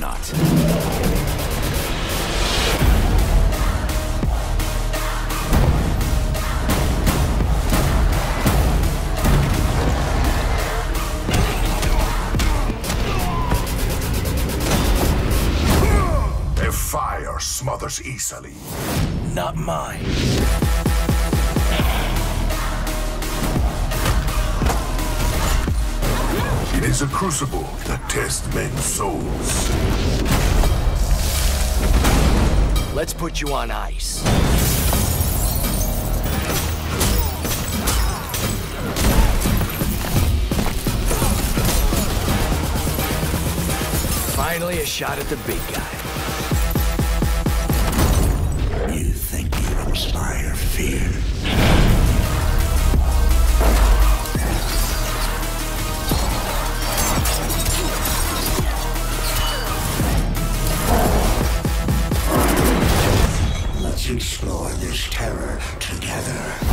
Let's not. Their fire smothers easily. Not mine. It is a crucible that tests men's souls. Let's put you on ice. Finally, a shot at the big guy. You think you inspire fear? Explore this terror together.